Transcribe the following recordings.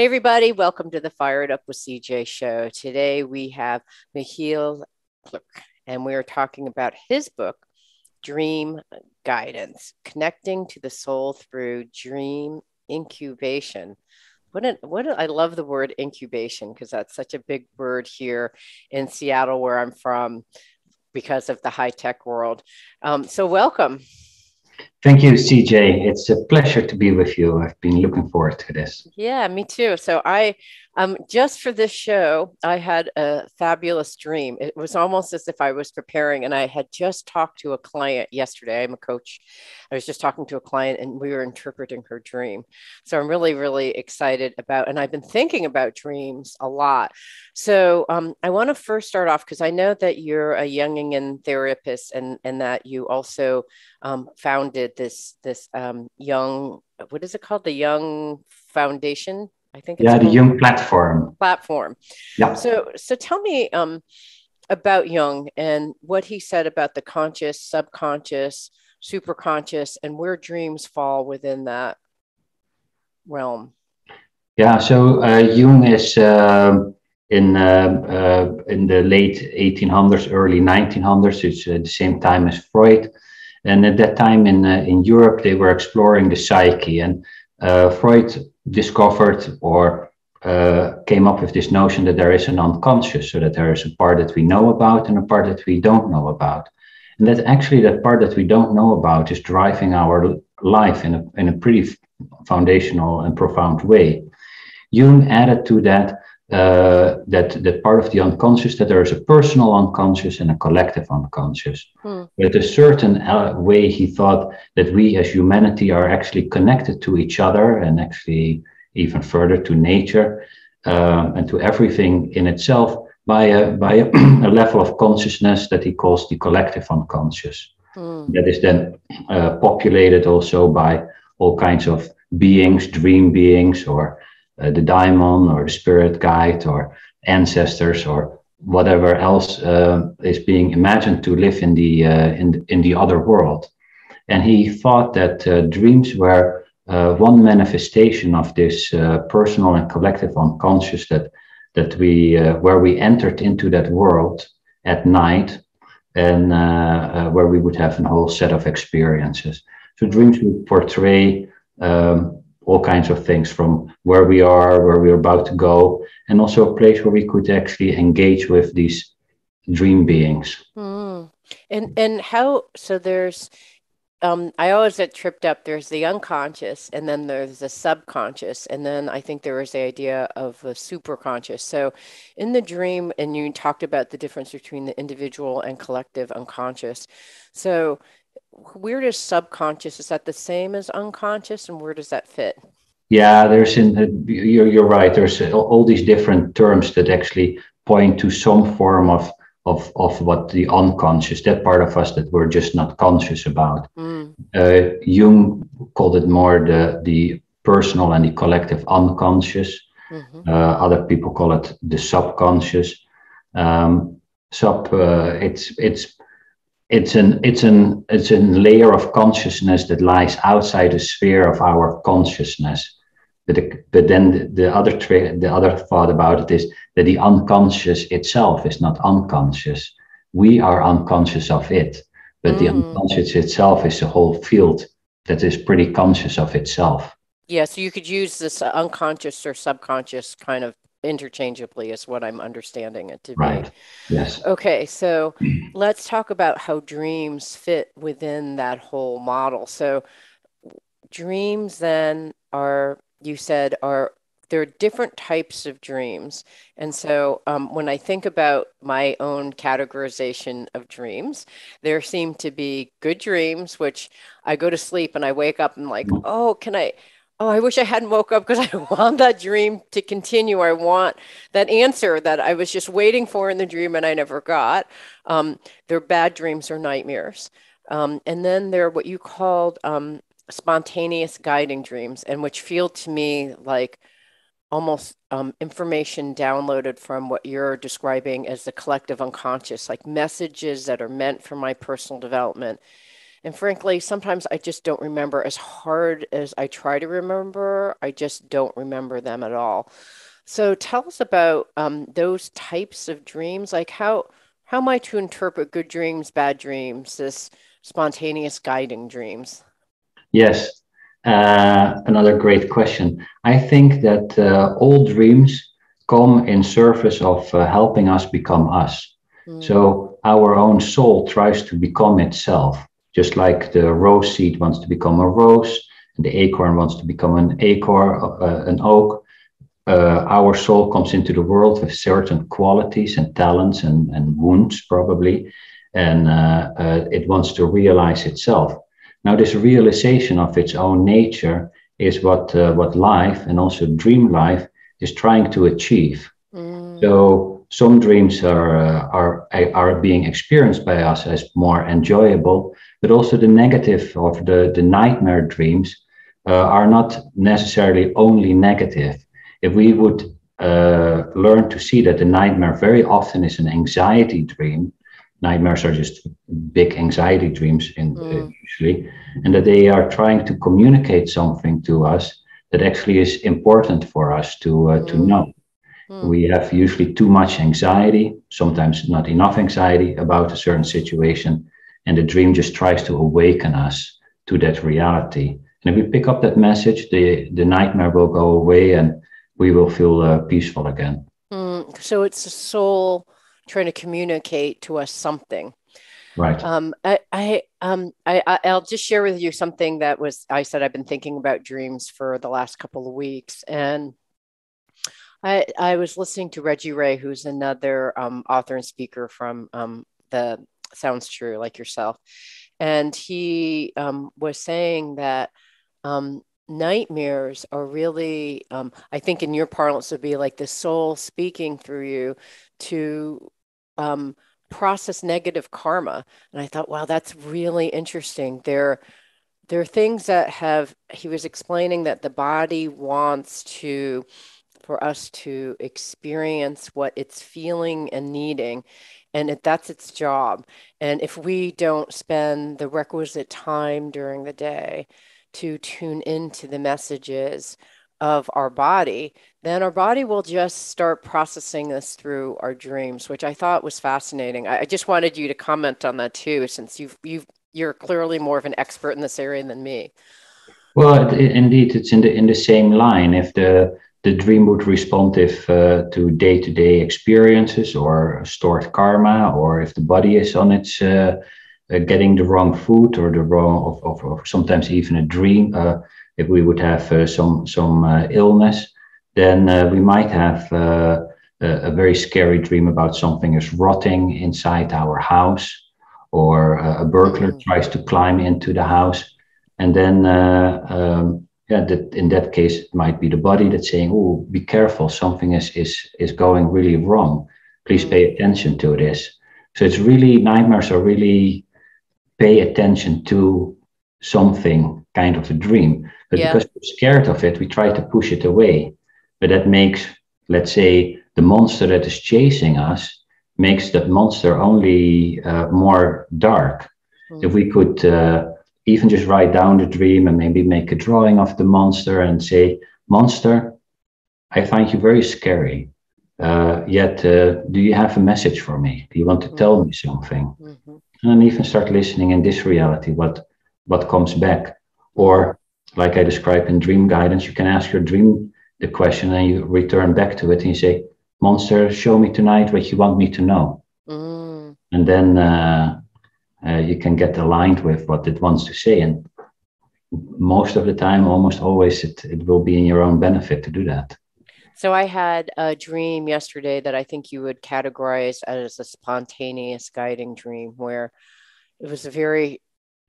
Hey, everybody, welcome to the Fire It Up with CJ show. Today we have Machiel Klerk, and we're talking about his book, Dream Guidance Connecting to the Soul Through Dream Incubation. What, an, what a, I love the word incubation because that's such a big word here in Seattle, where I'm from, because of the high tech world. Um, so, welcome. Thank you, CJ. It's a pleasure to be with you. I've been looking forward to this. Yeah, me too. So I um just for this show, I had a fabulous dream. It was almost as if I was preparing and I had just talked to a client yesterday. I'm a coach. I was just talking to a client and we were interpreting her dream. So I'm really really excited about and I've been thinking about dreams a lot. So um, I want to first start off because I know that you're a Jungian therapist and and that you also um, founded this this um, Jung what is it called the Jung Foundation I think yeah the Jung platform. Platform. Yeah. So so tell me um, about Jung and what he said about the conscious subconscious superconscious and where dreams fall within that realm. Yeah so uh, Jung is um, in uh, uh, in the late 1800s early 1900s it's at the same time as Freud. And at that time in, uh, in Europe, they were exploring the psyche. And uh, Freud discovered or uh, came up with this notion that there is an unconscious, so that there is a part that we know about and a part that we don't know about. And that actually, that part that we don't know about is driving our life in a, in a pretty foundational and profound way. Jung added to that uh, that that part of the unconscious that there is a personal unconscious and a collective unconscious. Hmm. But a certain uh, way he thought that we as humanity are actually connected to each other and actually even further to nature uh, and to everything in itself by a by a, a, level of consciousness that he calls the collective unconscious. Hmm. That is then uh, populated also by all kinds of beings, dream beings, or uh, the daimon or the spirit guide or ancestors or whatever else uh, is being imagined to live in the uh, in in the other world. And he thought that uh, dreams were uh, one manifestation of this uh, personal and collective unconscious that that we where we entered into that world at night and where we would have a whole set of experiences. So dreams would portray um, all kinds of things from where we are, where we're about to go, and also a place where we could actually engage with these dream beings. Mm. And and how so there's um, I always get tripped up. There's the unconscious, and then there's the subconscious, and then I think there is the idea of the superconscious. So, in the dream, and you talked about the difference between the individual and collective unconscious. So, where does subconscious. Is that the same as unconscious and where does that fit? Yeah there's in you're, you're right. There's all these different terms that actually point to some form of of of what the unconscious that part of us that we're just not conscious about. Mm. uh, jung called it more the the personal and the collective unconscious. Mm-hmm. uh, other people call it the subconscious. Um, sub uh, it's it's it's an it's an it's a layer of consciousness that lies outside the sphere of our consciousness. But, the, but then the, the other tra- the other thought about it is that the unconscious itself is not unconscious. We are unconscious of it but mm. the unconscious itself is a whole field that is pretty conscious of itself. Yeah so you could use this unconscious or subconscious kind of interchangeably is what I'm understanding it to right. be. Yes. Okay, so let's talk about how dreams fit within that whole model. So dreams then are you said are there are different types of dreams. And so um, when I think about my own categorization of dreams, there seem to be good dreams, which I go to sleep and I wake up and like, oh, can I oh, I wish I hadn't woke up because I want that dream to continue. I want that answer that I was just waiting for in the dream and I never got. Um, they're bad dreams or nightmares. Um, and then there are what you called um, spontaneous guiding dreams, and which feel to me like almost um, information downloaded from what you're describing as the collective unconscious, like messages that are meant for my personal development And frankly, sometimes I just don't remember as hard as I try to remember. I just don't remember them at all. So tell us about um, those types of dreams. Like how how am I to interpret good dreams, bad dreams, this spontaneous guiding dreams? Yes, uh, another great question. I think that uh, all dreams come in service of uh, helping us become us. Mm. So our own soul tries to become itself, just like the rose seed wants to become a rose, and the acorn wants to become an acorn, uh, an oak. Uh, our soul comes into the world with certain qualities and talents and, and wounds, probably, and uh, uh, it wants to realize itself. Now, this realization of its own nature is what uh, what life and also dream life is trying to achieve. Mm. So some dreams are, uh, are, are being experienced by us as more enjoyable, but also the negative of the, the nightmare dreams uh, are not necessarily only negative. If we would uh, learn to see that the nightmare very often is an anxiety dream, nightmares are just big anxiety dreams in, mm. usually, and that they are trying to communicate something to us that actually is important for us to, uh, mm. to know. Mm. We have usually too much anxiety, sometimes not enough anxiety about a certain situation. And the dream just tries to awaken us to that reality. And if we pick up that message, the, the nightmare will go away and we will feel uh, peaceful again. Mm. So it's the soul trying to communicate to us something. Right. Um, I, I, um, I, I'll just share with you something that was, I said, I've been thinking about dreams for the last couple of weeks. And I, I was listening to Reggie Ray, who's another um, author and speaker from um, the Sounds True, like yourself. And he um, was saying that um, nightmares are really, um, I think in your parlance, would be like the soul speaking through you to um, process negative karma. And I thought, wow, that's really interesting. There, there are things that have, he was explaining that the body wants to for us to experience what it's feeling and needing. And it, that's its job. And if we don't spend the requisite time during the day to tune into the messages of our body, then our body will just start processing this through our dreams, which I thought was fascinating. I, I just wanted you to comment on that too, since you've you've you're clearly more of an expert in this area than me. Well, it, indeed, it's in the in the same line. If the the dream would respond if uh, to day-to-day experiences or stored karma, or if the body is on its uh, uh, getting the wrong food or the wrong, of, of, or sometimes even a dream. Uh, if we would have uh, some some uh, illness, then we might have a, a very scary dream about something is rotting inside our house, or a burglar mm. tries to climb into the house, and then. Um, yeah, that in that case it might be the body that's saying, "Oh, be careful, something is is is going really wrong. Please pay attention to this." So it's really nightmares are really pay attention to something kind of a dream, but yeah. because we're scared of it, we try to push it away. But that makes, let's say, the monster that is chasing us makes that monster only uh, more dark. Mm. If we could. Uh, even just write down the dream and maybe make a drawing of the monster and say, Monster, I find you very scary. Uh, yet, uh, do you have a message for me? Do you want to mm-hmm. tell me something? Mm-hmm. And even start listening in this reality, what what comes back. Or, like I describe in dream guidance, you can ask your dream the question and you return back to it and you say, Monster, show me tonight what you want me to know. Mm. And then uh, uh, you can get aligned with what it wants to say. And most of the time, almost always, it, it will be in your own benefit to do that. So I had a dream yesterday that I think you would categorize as a spontaneous guiding dream where it was a very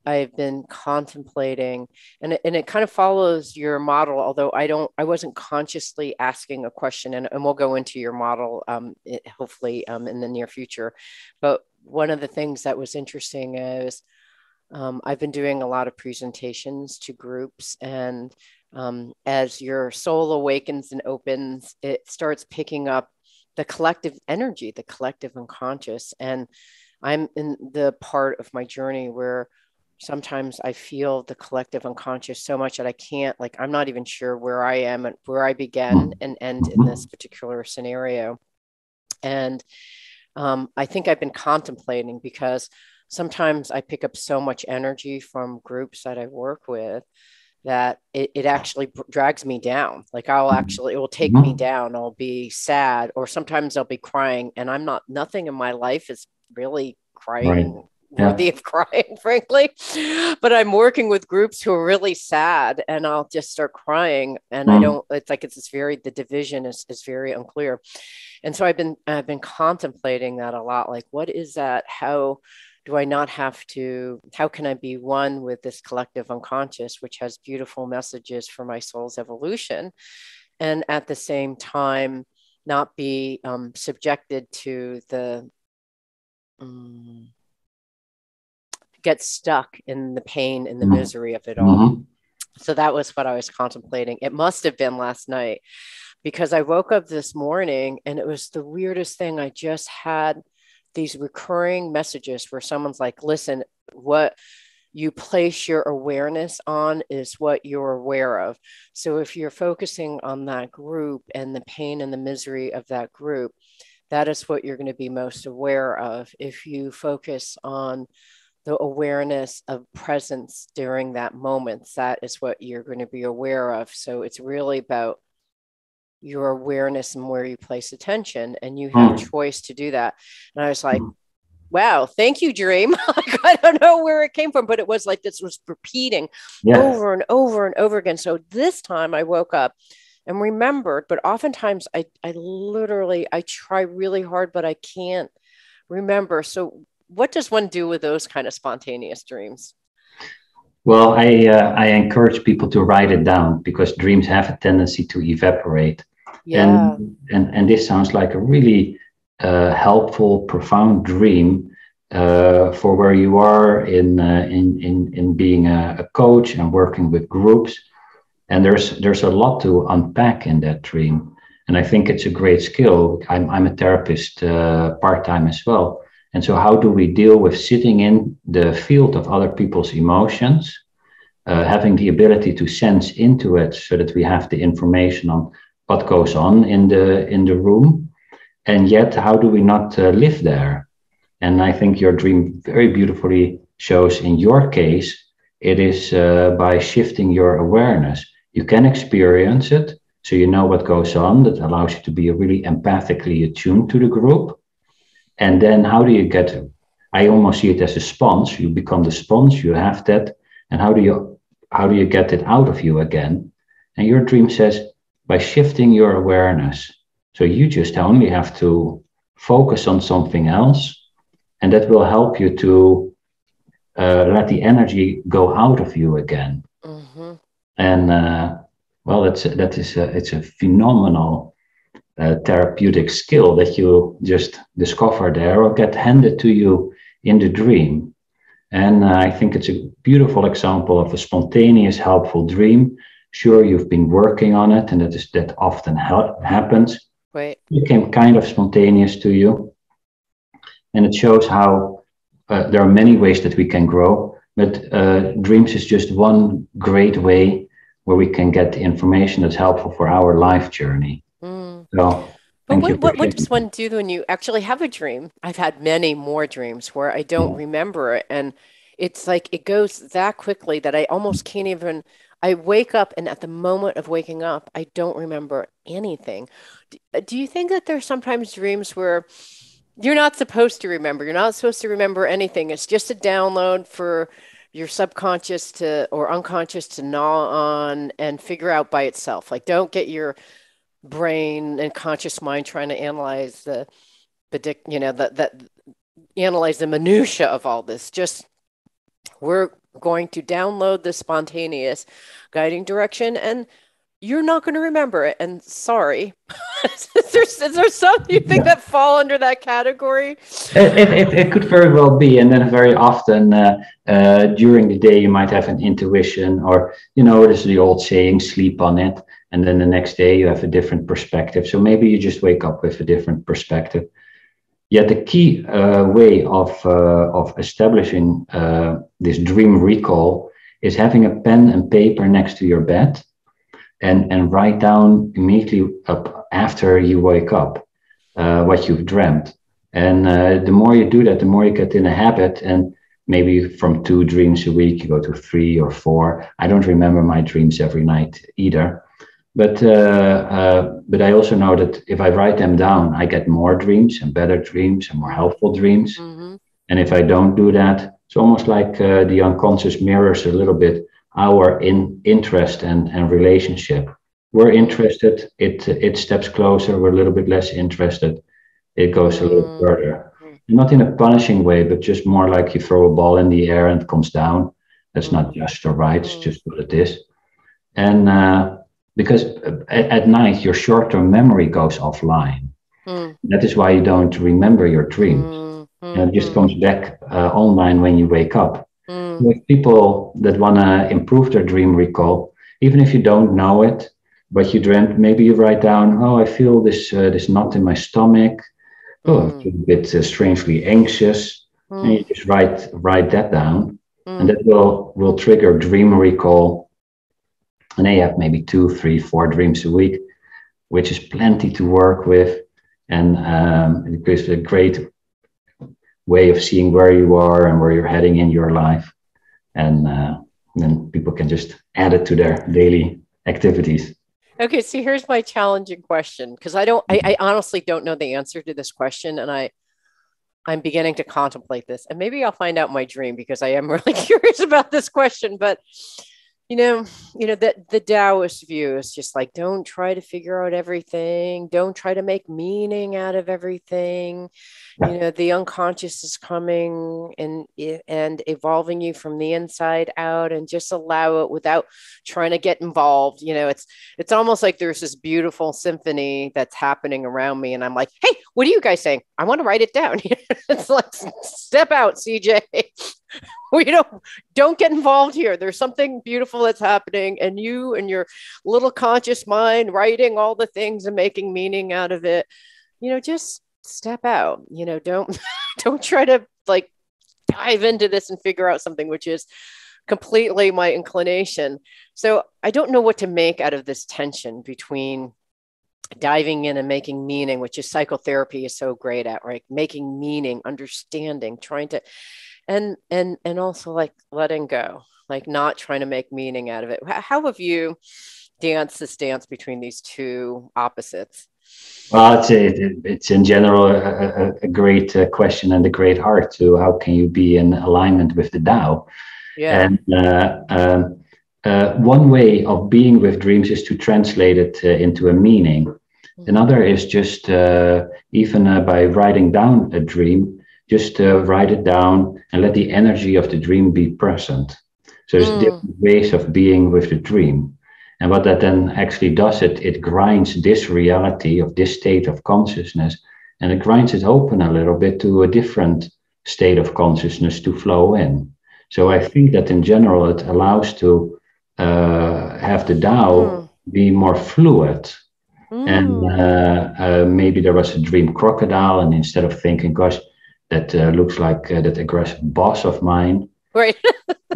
I've been contemplating and it, and it kind of follows your model although I don't I wasn't consciously asking a question and, and we'll go into your model um, it, hopefully um, in the near future but one of the things that was interesting is um, I've been doing a lot of presentations to groups, and um, as your soul awakens and opens, it starts picking up the collective energy, the collective unconscious. And I'm in the part of my journey where sometimes I feel the collective unconscious so much that I can't, like, I'm not even sure where I am and where I begin mm. and end in this particular scenario. And um, I think I've been contemplating because sometimes I pick up so much energy from groups that I work with that it, it actually drags me down. Like I'll mm-hmm. actually, it will take mm-hmm. me down. I'll be sad, or sometimes I'll be crying, and I'm not, nothing in my life is really crying. Right. Worthy yeah. of crying, frankly. But I'm working with groups who are really sad, and I'll just start crying. And mm. I don't. It's like it's, it's very the division is is very unclear, and so I've been I've been contemplating that a lot. Like, what is that? How do I not have to, how can I be one with this collective unconscious, which has beautiful messages for my soul's evolution? And at the same time, not be um, subjected to the, um, get stuck in the pain and the mm-hmm. misery of it all. Mm-hmm. So that was what I was contemplating. It must have been last night because I woke up this morning and it was the weirdest thing. I just had these recurring messages where someone's like, listen, what you place your awareness on is what you're aware of. So if you're focusing on that group and the pain and the misery of that group, that is what you're going to be most aware of. If you focus on the awareness of presence during that moment, that is what you're going to be aware of. So it's really about your awareness and where you place attention and you have mm. choice to do that and i was like mm. wow thank you dream i don't know where it came from but it was like this was repeating yes. over and over and over again so this time i woke up and remembered but oftentimes i i literally i try really hard but i can't remember so what does one do with those kind of spontaneous dreams well, I uh, I encourage people to write it down because dreams have a tendency to evaporate. Yeah. And, and, and this sounds like a really uh, helpful, profound dream uh, for where you are in, uh, in, in, in being a, a, coach and working with groups. And there's, there's a lot to unpack in that dream. And I think it's a great skill. I'm, I'm a therapist uh, part time as well. And so, how do we deal with sitting in the field of other people's emotions, uh, having the ability to sense into it so that we have the information on what goes on in the in the room? And yet how do we not uh, live there? And i think your dream very beautifully shows in your case it is uh, by shifting your awareness. You can experience it so you know what goes on that allows you to be really empathically attuned to the group and then how do you get i almost see it as a sponge you become the sponge you have that and how do you how do you get it out of you again and your dream says by shifting your awareness. So you just only have to focus on something else, and that will help you to uh, let the energy go out of you again. Mm-hmm. And uh, well, that's that is a, it's a phenomenal uh, therapeutic skill that you just discover there or get handed to you in the dream. And uh, I think it's a beautiful example of a spontaneous, helpful dream Sure, you've been working on it, and that is that often ha- happens. Right. It became kind of spontaneous to you, and it shows how uh, there are many ways that we can grow. But uh, dreams is just one great way where we can get information that's helpful for our life journey. Mm. So. But what, what, what, does one do when you actually have a dream? I've had many more dreams where I don't yeah. remember it. And it's like it goes that quickly that I almost can't even I wake up, and at the moment of waking up, I don't remember anything. Do you think that there's sometimes dreams where you're not supposed to remember? You're not supposed to remember anything. It's just a download for your subconscious to or unconscious to gnaw on and figure out by itself. Like, don't get your brain and conscious mind trying to analyze the, you know, that that analyze the minutia of all this. Just we're going to download the spontaneous guiding direction and you're not going to remember it. And sorry, is, there, is there some you think yeah. that fall under that category? It, it, it, could very well be. And then very often uh, uh, during the day, you might have an intuition, or, you know, there's the old saying, sleep on it. And then the next day, you have a different perspective. So maybe you just wake up with a different perspective. Yet the key uh, way of uh, of establishing uh, this dream recall is having a pen and paper next to your bed, and and write down immediately up after you wake up uh, what you've dreamt. And uh, the more you do that, the more you get in a habit. And maybe from two dreams a week, you go to three or four. I don't remember my dreams every night either. But uh, uh, but I also know that if I write them down, I get more dreams and better dreams and more helpful dreams. Mm-hmm. And if I don't do that, it's almost like uh, the unconscious mirrors a little bit our in interest and, and relationship. We're interested, it it steps closer. We're a little bit less interested, it goes a little mm-hmm. further. Not in a punishing way, but just more like you throw a ball in the air and it comes down. That's not mm-hmm. just or right; it's just what it is. And uh, because at, at night your short-term memory goes offline. Mm. That is why you don't remember your dreams. Mm. Mm. it just comes back uh, online when you wake up. Mm. With people that want to improve their dream recall, even if you don't know it, but you dreamt, maybe you write down, "Oh, I feel this uh, this knot in my stomach. Oh, I feel a bit uh, strangely anxious," and you just write write that down, and that will will trigger dream recall and then you have maybe two, three, four dreams a week, which is plenty to work with. And um, it gives a great way of seeing where you are and where you're heading in your life. And uh, then people can just add it to their daily activities. Okay, so here's my challenging question because I don't, I, I honestly don't know the answer to this question, and I, I'm beginning to contemplate this, and maybe I'll find out my dream because I am really curious about this question. But you know, you know that the Taoist view is just like don't try to figure out everything, don't try to make meaning out of everything. You know, the unconscious is coming and and evolving you from the inside out, and just allow it without trying to get involved. You know, it's it's almost like there's this beautiful symphony that's happening around me, and I'm like, hey, what are you guys saying? I want to write it down. it's like step out, CJ. we don't don't get involved here. There's something beautiful that's happening and you and your little conscious mind writing all the things and making meaning out of it. You know just step out you know don't don't try to like dive into this and figure out something which is completely my inclination. So i don't know what to make out of this tension between diving in and making meaning which is psychotherapy is so great at right? Making meaning understanding trying to and and and also like letting go like not trying to make meaning out of it. How have you danced this dance between these two opposites? Well it's a, it's in general a, a great uh, question and a great heart to how can you be in alignment with the Tao. Yeah. And uh, um, uh, one way of being with dreams is to translate it uh, into a meaning. Mm-hmm. another is just uh, even uh, by writing down a dream just uh, write it down and let the energy of the dream be present. So there's mm. different ways of being with the dream. And what that then actually does, it it grinds this reality of this state of consciousness and it grinds it open a little bit to a different state of consciousness to flow in. So I think that in general it allows to uh, have the Tao mm. be more fluid. Mm. And uh, uh, maybe there was a dream crocodile, and instead of thinking, gosh, that uh, looks like uh, that aggressive boss of mine. Right.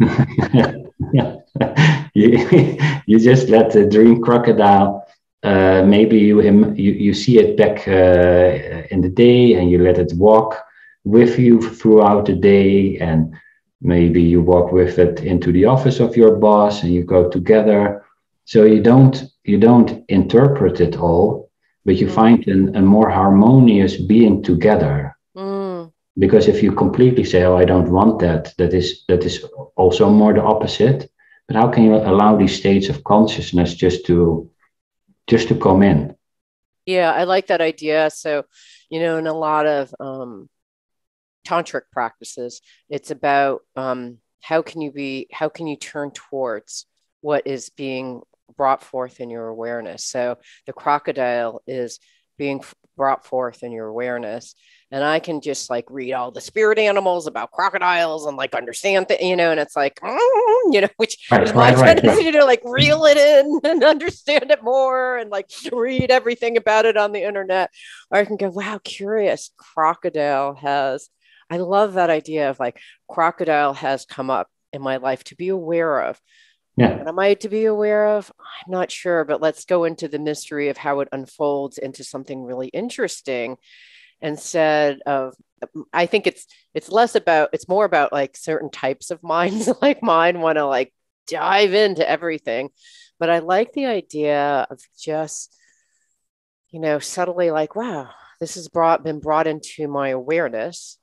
you, you just let the dream crocodile. Uh, maybe you, him, you you see it back uh, in the day, and you let it walk with you throughout the day, and maybe you walk with it into the office of your boss, and you go together. So you don't you don't interpret it all, but you mm. find an, a more harmonious being together because if you completely say oh i don't want that that is that is also more the opposite. But how can you allow these states of consciousness just to just to come in? Yeah i like that idea. So you know in a lot of um, tantric practices it's about um, how can you be how can you turn towards what is being brought forth in your awareness? So the crocodile is being brought forth in your awareness and I can just like read all the spirit animals about crocodiles and like understand that, you know, and it's like, mm, you know, which right, is my right, tendency right. to like reel it in and understand it more and like read everything about it on the internet. Or I can go, wow, curious. Crocodile has, I love that idea of like crocodile has come up in my life to be aware of. Yeah. What am I to be aware of? I'm not sure, but let's go into the mystery of how it unfolds into something really interesting instead of um, I think it's it's less about it's more about like certain types of minds like mine want to like dive into everything. But I like the idea of just, you know, subtly like, wow, this has brought been brought into my awareness.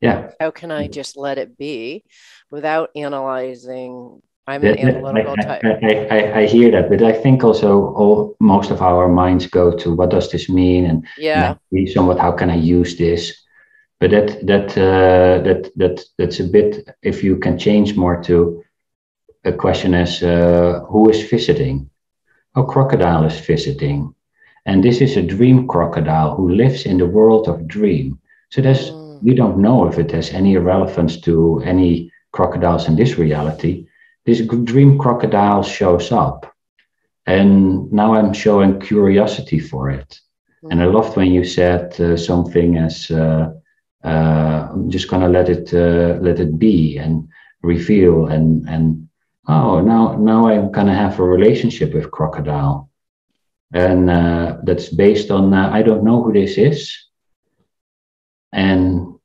Yeah. How can I mm-hmm. just let it be without analyzing I'm an analytical I, type. I, I, I, hear that, but I think also all most of our minds go to what does this mean, and yeah, and somewhat how can I use this. But that that uh, that that that's a bit. If you can change more to a question as uh, who is visiting, a crocodile is visiting, and this is a dream crocodile who lives in the world of dream. So there's mm. we don't know if it has any relevance to any crocodiles in this reality this dream crocodile shows up. And now I'm showing curiosity for it. Mm-hmm. And I loved when you said uh, something as, uh, uh, I'm just gonna let it uh, let it be and reveal and and oh now now I'm gonna have a relationship with crocodile, and uh, that's based on uh, I don't know who this is, and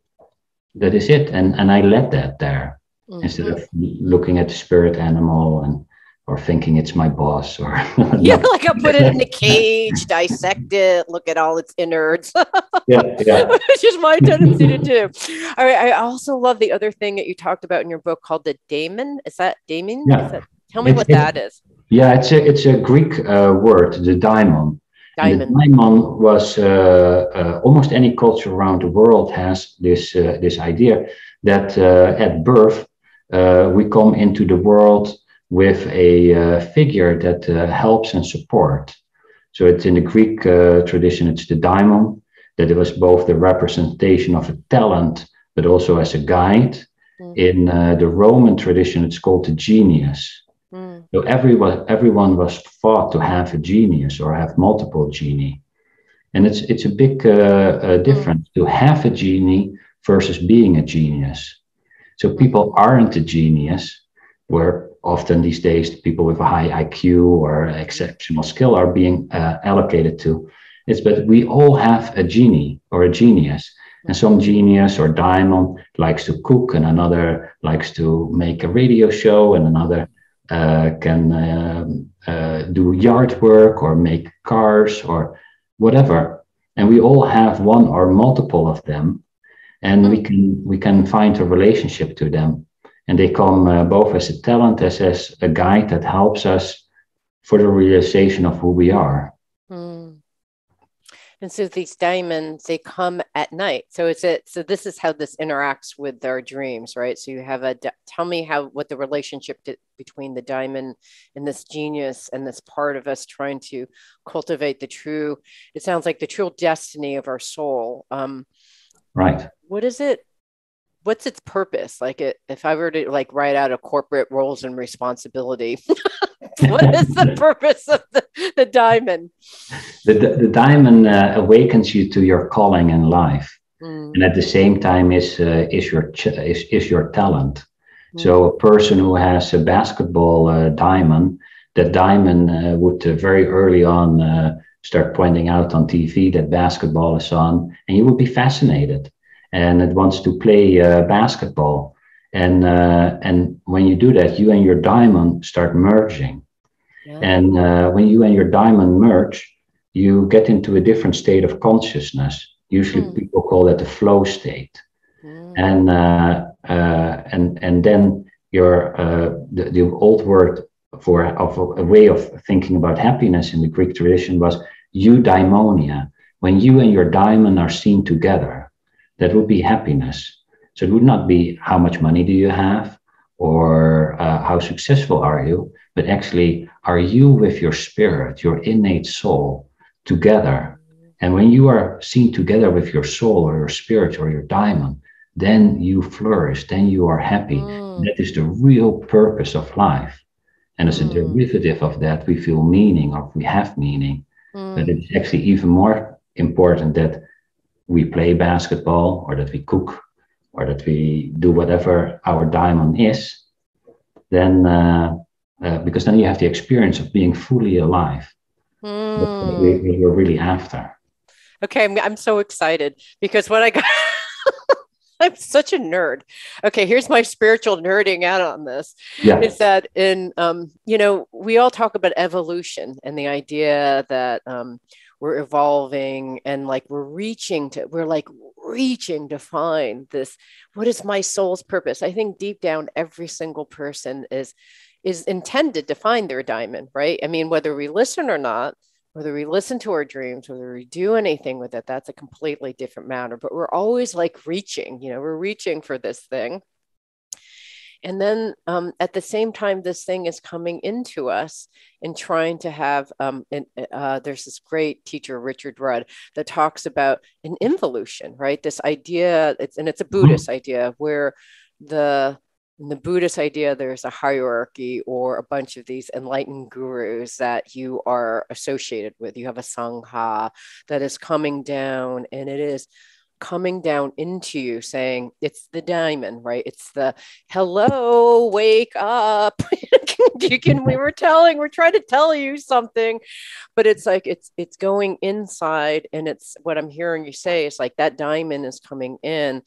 that is it, and and I let that there mm-hmm. instead of looking at the spirit animal and or thinking it's my boss or yeah like i put it in a cage dissect it look at all its innards. Yeah yeah. Which is my tendency to do. All right i also love the other thing that you talked about in your book called the daemon. Is that daemon? Yeah. That, tell me it's, what that is. Yeah it's a it's a greek uh, word the daimon Diamond. The daimon was uh, uh, almost any culture around the world has this uh, this idea that uh, at birth uh, we come into the world with a uh, figure that uh, helps and support. So it's in the Greek tradition, it's the daimon, that it was both the representation of a talent, but also as a guide. Mm. In the Roman tradition, it's called the genius. Mm. So everyone, everyone was thought to have a genius or have multiple genie. And it's, it's a big uh, uh, difference mm. to have a genie versus being a genius. So people aren't a genius, where often these days people with a high IQ or exceptional skill are being uh, allocated to. It's but we all have a genie or a genius. And some genius or daimon likes to cook, and another likes to make a radio show, and another uh, can um, uh, do yard work or make cars or whatever. And we all have one or multiple of them and we can we can find a relationship to them. And they come uh, both as a talent as as a guide that helps us for the realization of who we are. Mm. and so these daimons they come at night. So it's it so this is how this interacts with our dreams right? So you have a tell me how what the relationship to, between the daimon and this genius and this part of us trying to cultivate the true it sounds like the true destiny of our soul. Um, right what is it what's its purpose like it, if i were to like write out a corporate roles and responsibility what is the purpose of the, the daimon the, the, the daimon uh, awakens you to your calling in life mm. and at the same time is uh, is your ch- is, is your talent mm. so a person who has a basketball uh, daimon that daimon uh, would uh, very early on uh, start pointing out on tv that basketball is on and you would be fascinated and it wants to play uh, basketball. And uh, and when you do that, you and your daimon start merging. Yeah. And uh, when you and your daimon merge, you get into a different state of consciousness. Usually, mm. people call that the flow state. Mm. And uh, uh, and and then your uh, the, the old word for of a way of thinking about happiness in the Greek tradition was eudaimonia. When you and your daimon are seen together, that would be happiness. So it would not be how much money do you have or uh, how successful are you, but actually, are you with your spirit, your innate soul together? And when you are seen together with your soul or your spirit or your daimon, then you flourish, then you are happy. Mm. That is the real purpose of life. And as mm. a derivative of that, we feel meaning or we have meaning. Mm. But it's actually even more important that we play basketball or that we cook or that we do whatever our daimon is, then uh, uh, because then you have the experience of being fully alive. Mm. We, we were really after. Okay, I'm, I'm so excited because what I got, I'm such a nerd. Okay, here's my spiritual nerding out on this. Yeah. Is that in, um, you know, we all talk about evolution and the idea that um, we're evolving and like we're reaching to, we're like reaching to find this, what is my soul's purpose? I think deep down, every single person is is intended to find their daimon, right? I mean, whether we listen or not, whether we listen to our dreams, whether we do anything with it, that's a completely different matter. But we're always like reaching, you know, we're reaching for this thing. And then um, at the same time, this thing is coming into us and trying to have, um, and, uh, there's this great teacher, Richard Rudd, that talks about an involution, right? This idea, it's, and it's a Buddhist mm-hmm. idea where the in the Buddhist idea, there's a hierarchy or a bunch of these enlightened gurus that you are associated with. You have a Sangha that is coming down, and it is coming down into you saying, It's the daimon, right? It's the hello, wake up. you can, we were telling, we're trying to tell you something, but it's like it's it's going inside, and it's what I'm hearing you say is like that daimon is coming in.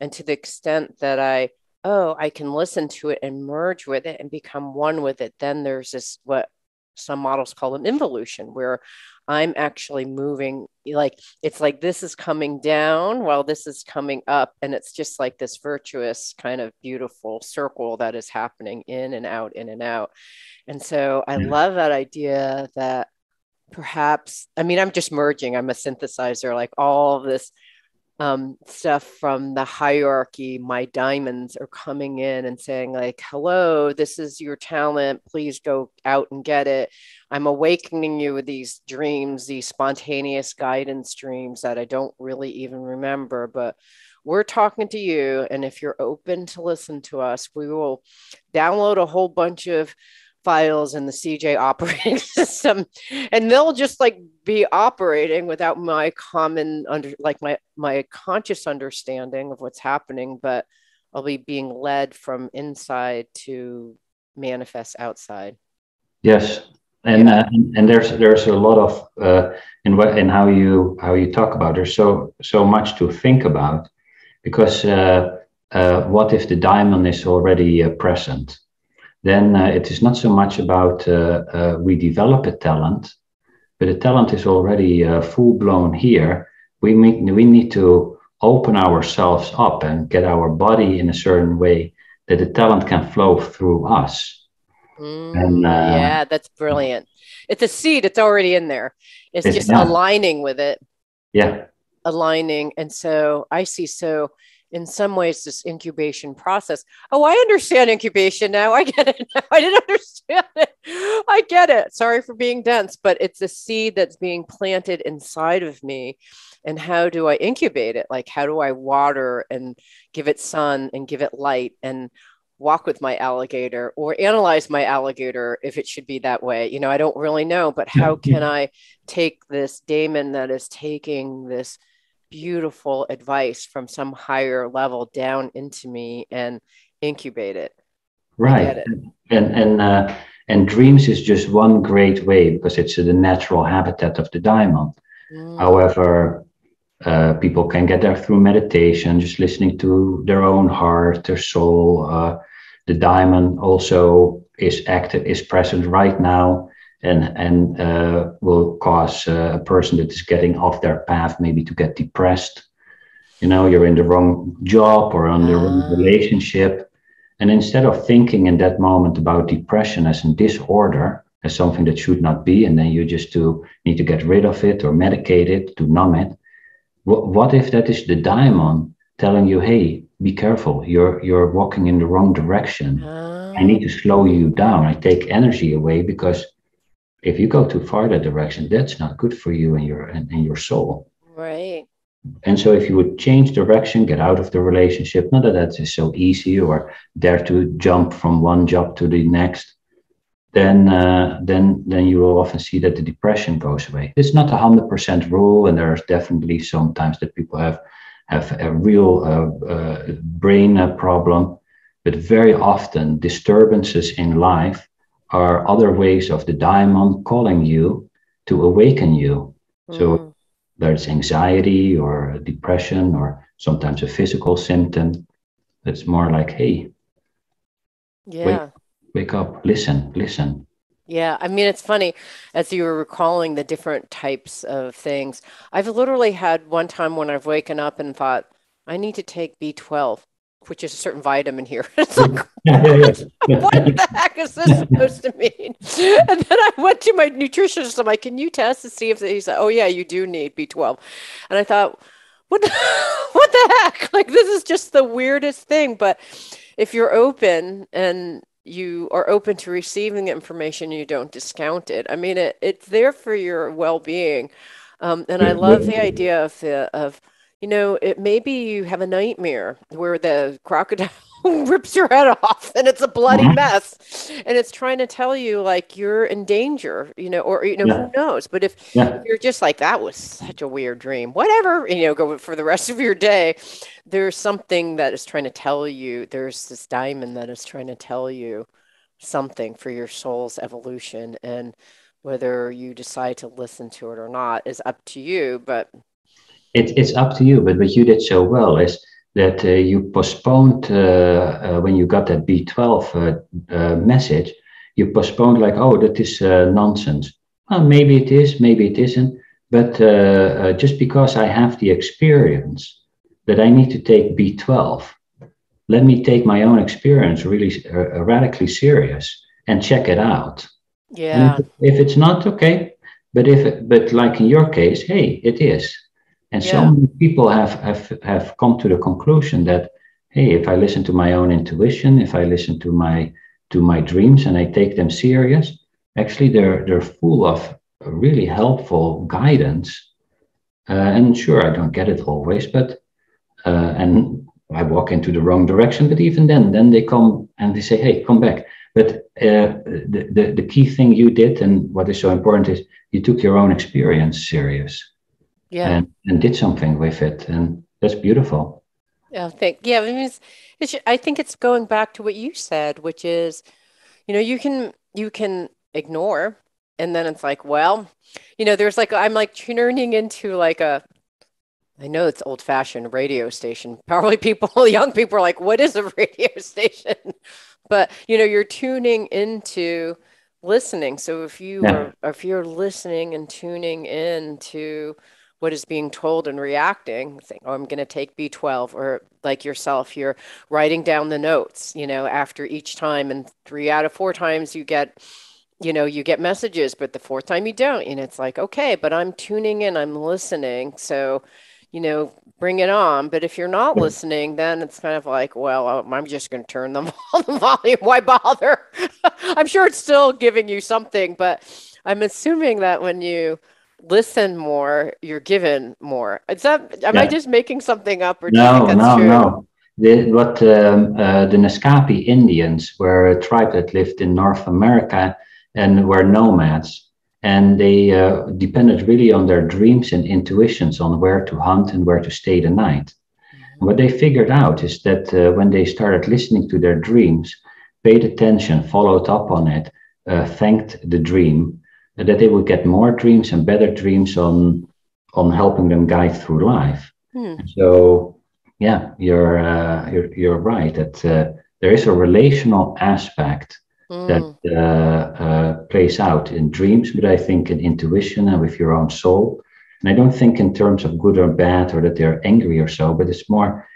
And to the extent that I oh, I can listen to it and merge with it and become one with it, then there's this what some models call an involution, where I'm actually moving like it's like this is coming down while this is coming up. And it's just like this virtuous kind of beautiful circle that is happening in and out, in and out. And so I love that idea that perhaps, I mean, I'm just merging, I'm a synthesizer, like all of this um, stuff from the hierarchy, my daimons are coming in and saying, like, hello, this is your talent. Please go out and get it. I'm awakening you with these dreams, these spontaneous guidance dreams that I don't really even remember, but we're talking to you. And if you're open to listen to us, we will download a whole bunch of files in the CJ operating system and they'll just like be operating without my common under like my my conscious understanding of what's happening but I'll be being led from inside to manifest outside. Yes. And, yeah. uh, and there's there's a lot of uh, in what in how you how you talk about there's so so much to think about because uh, uh, what if the daimon is already uh, present then uh, it is not so much about uh, uh, we develop a talent, but the talent is already full blown here. We, make, we need to open ourselves up and get our body in a certain way that the talent can flow through us. Mm, and, yeah, that's brilliant. It's a seed, it's already in there. It's, it's just yeah. aligning with it. Yeah. Aligning. And so I see so in some ways this incubation process. Oh, I understand incubation now. I get it now. I didn't understand it. I get it. Sorry for being dense, but it's a seed that's being planted inside of me. And how do I incubate it? Like, how do I water and give it sun and give it light and walk with my alligator or analyze my alligator if it should be that way? You know, I don't really know, but how can I take this daemon that is taking this beautiful advice from some higher level down into me and incubate it. Right. It. And and uh, and dreams is just one great way because it's the natural habitat of the daimon. Mm. However, uh, people can get there through meditation, just listening to their own heart, their soul. Uh, the daimon also is active, is present right now and and uh, will cause uh, a person that is getting off their path maybe to get depressed. You know you're in the wrong job or on the wrong ah. relationship. And instead of thinking in that moment about depression as a disorder as something that should not be and then you just to need to get rid of it or medicate it to numb it what, what if that is the daimon telling you hey be careful. You're you're walking in the wrong direction. I need to slow you down. I take energy away because if you go too far that direction, that's not good for you and your and, and your soul. Right. And so if you would change direction, get out of the relationship, not that that is so easy or dare to jump from one job to the next, then uh, then then you will often see that the depression goes away. It's not a hundred percent rule, and there's definitely sometimes that people have have a real uh, uh, brain uh, problem, but very often disturbances in life are other ways of the daimon calling you to awaken you. Mm. So there's anxiety or depression or sometimes a physical symptom. It's more like, hey, yeah. Wake, wake up, listen, listen. Yeah, I mean, it's funny as you were recalling the different types of things. I've literally had one time when I've waken up and thought, I need to take B12, which is a certain vitamin here. it's like, what? the heck is this supposed to mean? And then I went to my nutritionist. I'm like, can you test to see if he said, oh, yeah, you do need B12. And I thought, what the, what the heck? Like, this is just the weirdest thing. But if you're open and you are open to receiving information you don't discount it i mean it, it's there for your well-being um, and i love the idea of the of you know it maybe you have a nightmare where the crocodile rips your head off and it's a bloody mm-hmm. mess and it's trying to tell you like you're in danger you know or you know yeah. who knows but if, yeah. if, you're just like that was such a weird dream whatever you know go for the rest of your day there's something that is trying to tell you there's this daimon that is trying to tell you something for your soul's evolution and whether you decide to listen to it or not is up to you but it, it's up to you but what you did so well is that uh, you postponed uh, uh, when you got that B12 message, you postponed like, oh, that is nonsense. Well, maybe it is, maybe it isn't. But just because I have the experience that I need to take B12, let me take my own experience really uh, radically serious and check it out. Yeah. If, if, it's not okay, but if but like in your case, hey, it is. And yeah. so many people have, have, have come to the conclusion that, hey, if I listen to my own intuition, if I listen to my to my dreams and I take them serious, actually they're they're full of really helpful guidance. Uh, and sure, I don't get it always, but uh, and I walk into the wrong direction. But even then, then they come and they say, "Hey, come back." But uh, the, the the key thing you did, and what is so important, is you took your own experience serious yeah and, and did something with it and that's beautiful yeah think yeah I, mean, it's, it's, I think it's going back to what you said which is you know you can you can ignore and then it's like well you know there's like i'm like turning into like a I know it's old fashioned radio station. Probably people, young people are like, what is a radio station? But you know, you're tuning into listening. So if you yeah. are if you're listening and tuning in to what is being told and reacting, saying, oh, I'm going to take B12, or like yourself, you're writing down the notes, you know, after each time. And three out of four times you get, you know, you get messages, but the fourth time you don't. And it's like, okay, but I'm tuning in, I'm listening. So, you know, bring it on. But if you're not listening, then it's kind of like, well, um, I'm just going to turn the volume. Why bother? I'm sure it's still giving you something, but I'm assuming that when you, listen more, you're given more. Is that am yeah. I just making something up or no, no, true? no. The, what um, uh, the Naskapi Indians were a tribe that lived in North America and were nomads, and they uh, depended really on their dreams and intuitions on where to hunt and where to stay the night. Mm-hmm. What they figured out is that uh, when they started listening to their dreams, paid attention, followed up on it, uh, thanked the dream, that they will get more dreams and better dreams on on helping them guide through life. Hmm. So yeah, you're, uh, you're you're right that uh, there is a relational aspect mm. that uh, uh, plays out in dreams, but I think in intuition and with your own soul. And I don't think in terms of good or bad or that they're angry or so, but it's more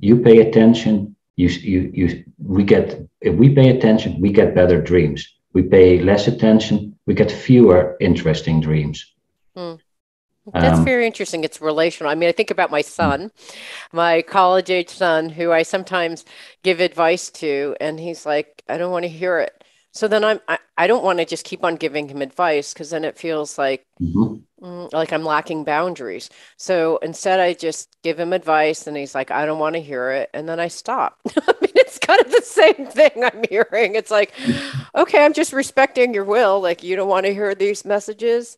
you pay attention. You you you we get if we pay attention, we get better dreams. We pay less attention, we get fewer interesting dreams. Hmm. That's um, very interesting. It's relational. I mean, I think about my son, my college age son, who I sometimes give advice to, and he's like, I don't want to hear it. So then I'm I, I don't want to just keep on giving him advice because then it feels like hmm mm, like I'm lacking boundaries. So instead I just give him advice and he's like, I don't want to hear it. And then I stop. I mean, it's kind of the same thing I'm hearing. It's like, okay, I'm just respecting your will. Like you don't want to hear these messages.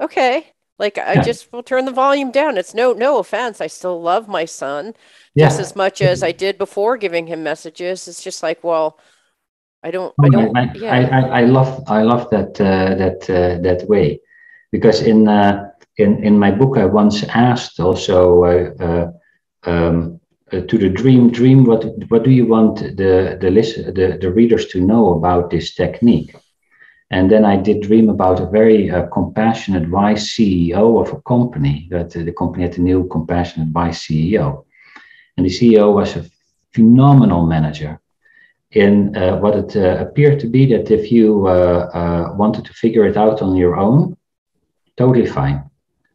Okay. Like I just will turn the volume down. It's no no offense. I still love my son just as much as I did before giving him messages. It's just like, well, I don't I Oh, don't I, I. I, I love I love that uh, that uh, that way because in uh, in in my book I once asked also uh, uh, um, to the dream dream what what do you want the the listen the, the readers to know about this technique? And then I did dream about a very uh, compassionate wise CEO of a company that uh, the company had a new compassionate wise CEO and the CEO was a phenomenal manager in uh, what it appeared to be that if you wanted to figure it out on your own, totally fine,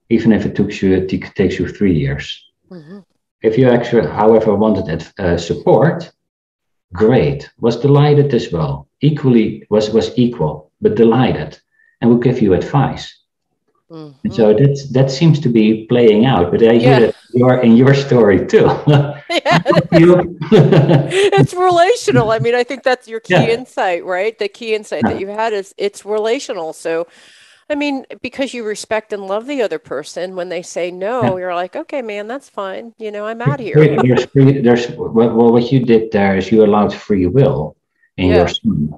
even if it took you it takes you three years. hmm If you actually, however, wanted uh, support, great, was delighted as well, equally was was equal, but delighted, and will give you advice. And hmm so that that seems to be playing out. But I hear Yeah. that you are in your story too. Yeah, it's relational. I mean, I think that's your key yeah, insight, right? The key insight that you had is it's relational. So, I mean, because you respect and love the other person, when they say yeah. no, you're like, okay, man, that's fine. You know, I'm out of here. Free- There's free, there's well, what you did there is you allowed free will in your son,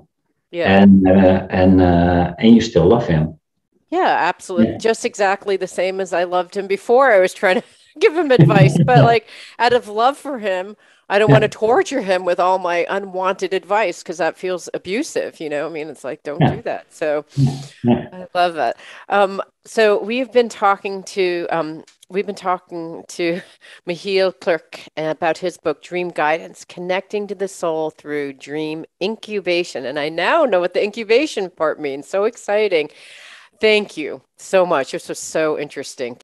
yeah, and uh, and uh, and you still love him. yeah, absolutely. Yeah, Just exactly the same as I loved him before. I was trying to give him advice, but like out of love for him, I don't want to torture him with all my unwanted advice because that feels abusive, you know? I mean, it's like, don't yeah, do that. So, yeah, yeah. I love that. Um, so we've been talking to um, we've been talking to Machiel Klerk about his book Dream Guidance, connecting to the soul through dream incubation. And I now know what the incubation part means. So exciting. Thank you so much. This was so interesting.